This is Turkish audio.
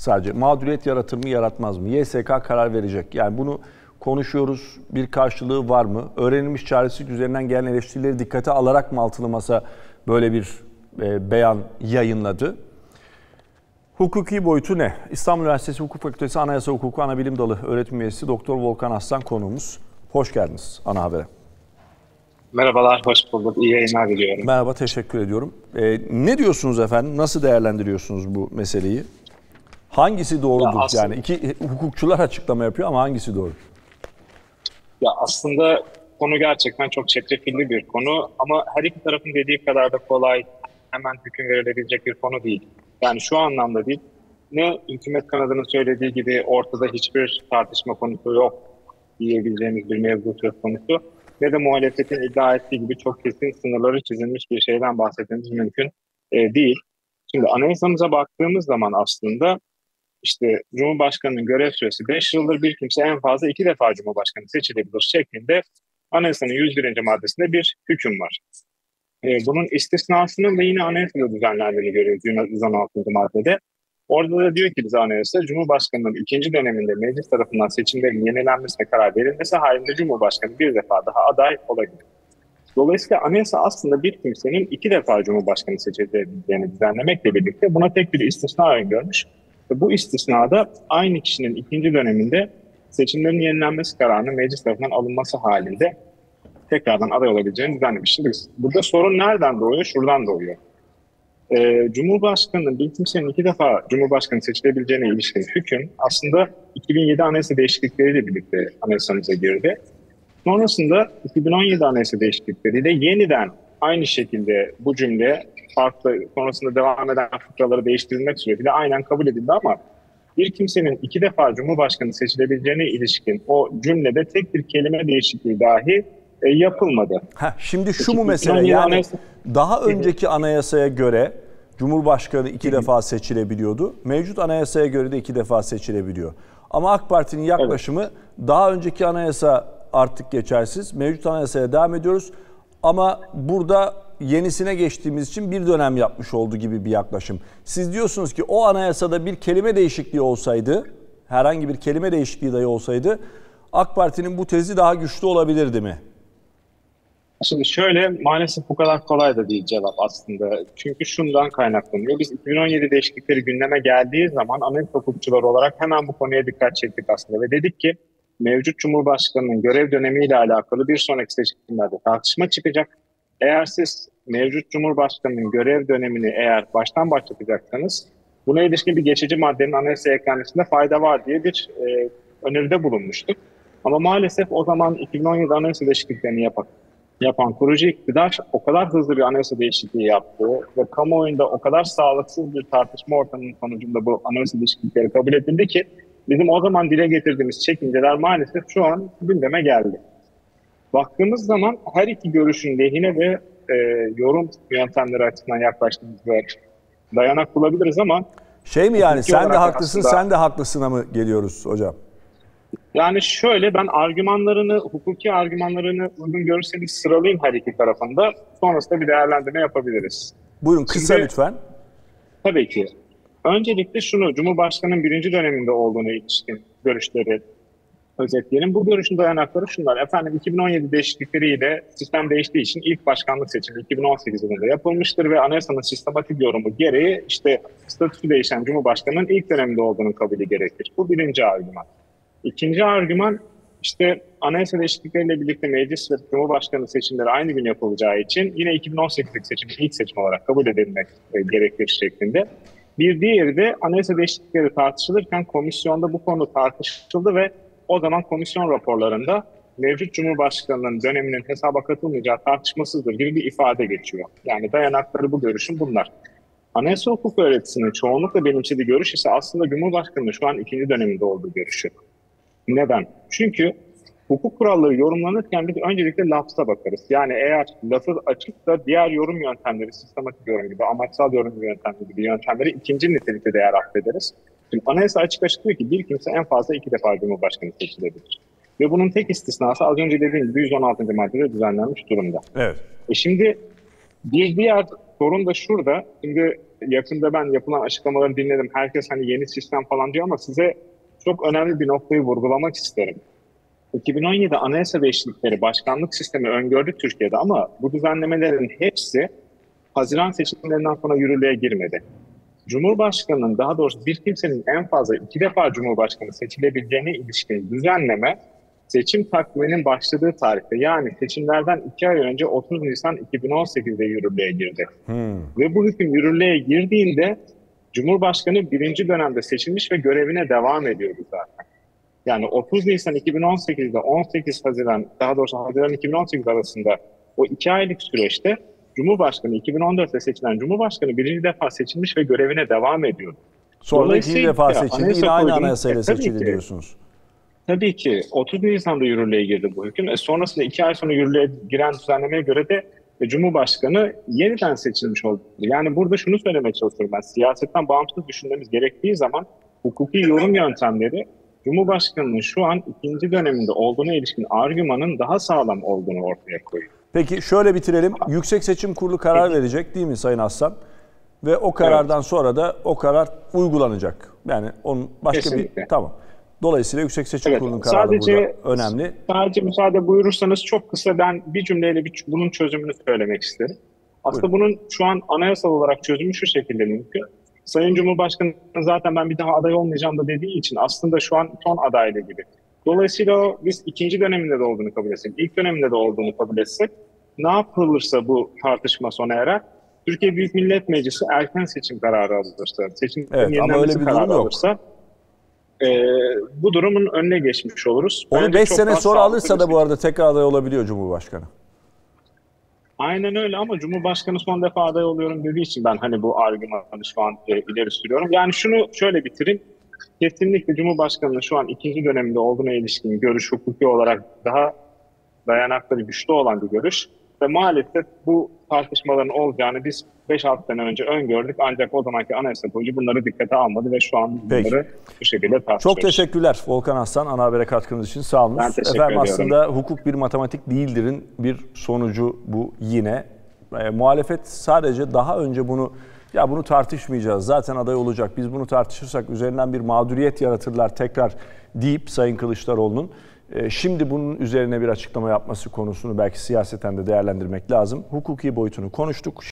sadece. Mağduriyet yaratır mı yaratmaz mı? YSK karar verecek. Yani bunu konuşuyoruz. Bir karşılığı var mı? Öğrenilmiş çaresizlik üzerinden gelen eleştirileri dikkate alarak mı altılı masa böyle bir e, beyan yayınladı? Hukuki boyutu ne? İstanbul Üniversitesi Hukuk Fakültesi Anayasa Hukuku Anabilim Dalı öğretim üyesi Doktor Volkan Aslan konuğumuz. Hoş geldiniz ana habere. Merhabalar, hoş bulduk. İyi yayınlar diliyorum. Merhaba, teşekkür ediyorum. Ee, ne diyorsunuz efendim? Nasıl değerlendiriyorsunuz bu meseleyi? Hangisi doğrudur? Ya aslında, yani iki hukukçular açıklama yapıyor ama hangisi doğru? Ya aslında konu gerçekten çok çetrefilli bir konu ama her iki tarafın dediği kadar da kolay hemen hüküm verilebilecek bir konu değil. Yani şu anlamda değil. Ne hükümet kanadının söylediği gibi ortada hiçbir tartışma konusu yok diyebileceğimiz bir mevzu söz konusu ne de muhalefetin iddia ettiği gibi çok kesin sınırları çizilmiş bir şeyden bahsetmemiz mümkün e, değil. Şimdi anayasamıza baktığımız zaman aslında işte Cumhurbaşkanı'nın görev süresi 5 yıldır bir kimse en fazla iki defa Cumhurbaşkanı seçilebilir şeklinde anayasanın 101. maddesinde bir hüküm var. E, bunun istisnasının da yine anayasada düzenlendiğini görüyoruz 116. maddede. Orada da diyor ki bize anayasa Cumhurbaşkanı'nın ikinci döneminde meclis tarafından seçimlerin yenilenmesine karar verilmesi halinde Cumhurbaşkanı bir defa daha aday olabilir. Dolayısıyla anayasa aslında bir kimsenin iki defa Cumhurbaşkanı seçileceğini düzenlemekle birlikte buna tek bir istisna öngörmüş. Bu istisnada aynı kişinin ikinci döneminde seçimlerin yenilenmesi kararının meclis tarafından alınması halinde tekrardan aday olabileceğini düzenlemiş. Şimdi burada sorun nereden doğuyor? Şuradan doğuyor e, Cumhurbaşkanı'nın bir kimsenin iki defa Cumhurbaşkanı seçilebileceğine ilişkin hüküm aslında 2007 anayasa değişiklikleriyle birlikte anayasamıza girdi. Sonrasında 2017 anayasa değişiklikleriyle yeniden aynı şekilde bu cümle farklı sonrasında devam eden fıkraları değiştirilmek suretiyle aynen kabul edildi ama bir kimsenin iki defa Cumhurbaşkanı seçilebileceğine ilişkin o cümlede tek bir kelime değişikliği dahi e, yapılmadı. Heh, şimdi şu mu mesele yani anayasa... daha önceki anayasaya göre Cumhurbaşkanı iki defa seçilebiliyordu. Mevcut anayasaya göre de iki defa seçilebiliyor. Ama AK Parti'nin yaklaşımı evet. daha önceki anayasa artık geçersiz. Mevcut anayasaya devam ediyoruz. Ama burada yenisine geçtiğimiz için bir dönem yapmış olduğu gibi bir yaklaşım. Siz diyorsunuz ki o anayasada bir kelime değişikliği olsaydı, herhangi bir kelime değişikliği dahi olsaydı AK Parti'nin bu tezi daha güçlü olabilirdi mi? Şimdi şöyle maalesef bu kadar kolay da değil cevap aslında. Çünkü şundan kaynaklanıyor. Biz 2017 değişiklikleri gündeme geldiği zaman anayasa hukukçuları olarak hemen bu konuya dikkat çektik aslında ve dedik ki mevcut Cumhurbaşkanı'nın görev dönemiyle alakalı bir sonraki seçimlerde tartışma çıkacak. Eğer siz mevcut Cumhurbaşkanı'nın görev dönemini eğer baştan başlatacaksanız buna ilişkin bir geçici maddenin anayasaya eklenmesinde fayda var diye bir e, öneride bulunmuştuk. Ama maalesef o zaman 2017 anayasa değişikliklerini yapan yapan kurucu iktidar o kadar hızlı bir anayasa değişikliği yaptı ve kamuoyunda o kadar sağlıksız bir tartışma ortamının sonucunda bu anayasa değişiklikleri kabul edildi ki bizim o zaman dile getirdiğimiz çekinceler maalesef şu an gündeme geldi. Baktığımız zaman her iki görüşün lehine ve e, yorum yöntemleri açısından yaklaştığımızda dayanak bulabiliriz ama şey mi yani sen de haklısın aslında, sen de haklısına mı geliyoruz hocam? Yani şöyle ben argümanlarını, hukuki argümanlarını uygun görürseniz sıralayayım her iki tarafında. Sonrasında bir değerlendirme yapabiliriz. Buyurun kısa Şimdi, lütfen. Tabii ki. Öncelikle şunu, Cumhurbaşkanı'nın birinci döneminde olduğunu ilişkin görüşleri özetleyelim. Bu görüşün dayanakları şunlar. Efendim 2017 değişiklikleriyle sistem değiştiği için ilk başkanlık seçimi 2018 yılında yapılmıştır ve anayasanın sistematik yorumu gereği işte statüsü değişen Cumhurbaşkanı'nın ilk döneminde olduğunu kabulü gerekir. Bu birinci argüman. İkinci argüman işte anayasa değişiklikleriyle birlikte meclis ve cumhurbaşkanı seçimleri aynı gün yapılacağı için yine 2018'deki seçim ilk seçim olarak kabul edilmek e, gerekir şeklinde. Bir diğeri de anayasa değişiklikleri tartışılırken komisyonda bu konu tartışıldı ve o zaman komisyon raporlarında mevcut Cumhurbaşkanı'nın döneminin hesaba katılmayacağı tartışmasızdır gibi bir ifade geçiyor. Yani dayanakları bu görüşün bunlar. Anayasa hukuk öğretisinin çoğunlukla benimsediği görüş ise aslında Cumhurbaşkanı'nın şu an ikinci döneminde olduğu görüşü. Neden? Çünkü hukuk kuralları yorumlanırken biz öncelikle lafza bakarız. Yani eğer lafı açıksa diğer yorum yöntemleri, sistematik yorum gibi, amaçsal yorum yöntemleri gibi yöntemleri ikinci nitelikte değer atfederiz. Şimdi anayasa açık açık diyor ki bir kimse en fazla iki defa Cumhurbaşkanı seçilebilir. Ve bunun tek istisnası az önce dediğim gibi 116. maddede düzenlenmiş durumda. Evet. E şimdi bir diğer sorun da şurada. Şimdi yakında ben yapılan açıklamaları dinledim. Herkes hani yeni sistem falan diyor ama size çok önemli bir noktayı vurgulamak isterim. 2017 anayasa değişiklikleri başkanlık sistemi öngördük Türkiye'de ama bu düzenlemelerin hepsi Haziran seçimlerinden sonra yürürlüğe girmedi. Cumhurbaşkanının daha doğrusu bir kimsenin en fazla iki defa Cumhurbaşkanı seçilebileceğine ilişkin düzenleme seçim takviminin başladığı tarihte yani seçimlerden iki ay önce 30 Nisan 2018'de yürürlüğe girdi. Hmm. Ve bu hüküm yürürlüğe girdiğinde Cumhurbaşkanı birinci dönemde seçilmiş ve görevine devam ediyordu zaten. Yani 30 Nisan 2018'de 18 Haziran daha doğrusu Haziran 2018 arasında o iki aylık süreçte Cumhurbaşkanı 2014'te seçilen Cumhurbaşkanı birinci defa seçilmiş ve görevine devam ediyordu. Sonra ikinci defa seçildi. anayasa Yine aynı anayasayla E, seçildi ki. diyorsunuz. Tabii ki 30 Nisan'da yürürlüğe girdi bu hüküm. E sonrasında iki ay sonra yürürlüğe giren düzenlemeye göre de e, Cumhurbaşkanı yeniden seçilmiş oldu. Yani burada şunu söylemeye çalışıyorum ben. Siyasetten bağımsız düşünmemiz gerektiği zaman hukuki yorum yöntemleri Cumhurbaşkanı'nın şu an ikinci döneminde olduğuna ilişkin argümanın daha sağlam olduğunu ortaya koyuyor. Peki şöyle bitirelim. Yüksek Seçim Kurulu karar verecek değil mi Sayın Aslan? Ve o karardan sonra da o karar uygulanacak. Yani onun başka Kesinlikle. bir tamam. Dolayısıyla Yüksek Seçim Evet, Kurulu'nun kararı sadece- burada önemli. Sadece müsaade buyurursanız çok kısa ben bir cümleyle bir, bunun çözümünü söylemek isterim. Aslında bunun şu an anayasal olarak çözümü şu şekilde mümkün. Sayın Cumhurbaşkanı zaten ben bir daha aday olmayacağım da dediği için aslında şu an son adaylı gibi. Dolayısıyla o biz ikinci döneminde de olduğunu kabul etsek, ilk döneminde de olduğunu kabul etsek ne yapılırsa bu tartışma sona erer. Türkiye Büyük Millet Meclisi erken seçim kararı alırsa, seçim Evet, ama öyle bir durum yok. alırsa e, bu durumun önüne geçmiş oluruz. Onu Bence 5 çok sene sonra alırsa da bu arada tekrar aday olabiliyor Cumhurbaşkanı. Aynen öyle ama Cumhurbaşkanı son defa aday oluyorum dediği için ben hani bu argümanı şu an e, ileri sürüyorum. Yani şunu şöyle bitireyim. Kesinlikle Cumhurbaşkanı'nın şu an ikinci döneminde olduğuna ilişkin görüş hukuki olarak daha dayanakları güçlü olan bir görüş. Ve maalesef bu tartışmaların olacağını biz 5-6 sene önce öngördük. Ancak o zamanki anayasa koyucu bunları dikkate almadı ve şu an Peki. bunları bu şekilde tartışıyoruz. Çok teşekkürler Volkan Aslan ana habere katkınız için sağ olun. Ben teşekkür Efendim ediyorum. aslında hukuk bir matematik değildirin bir sonucu bu yine. E, muhalefet sadece daha önce bunu ya bunu tartışmayacağız zaten aday olacak biz bunu tartışırsak üzerinden bir mağduriyet yaratırlar tekrar deyip Sayın Kılıçdaroğlu'nun e, şimdi bunun üzerine bir açıklama yapması konusunu belki siyaseten de değerlendirmek lazım. Hukuki boyutunu konuştuk.